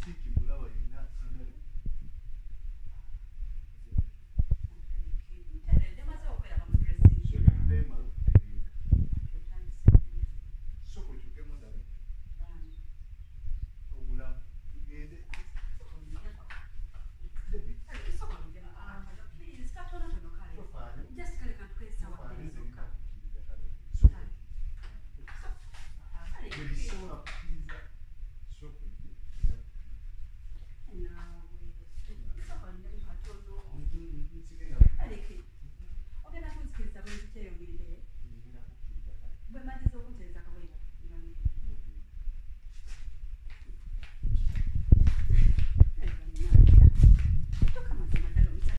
Скільки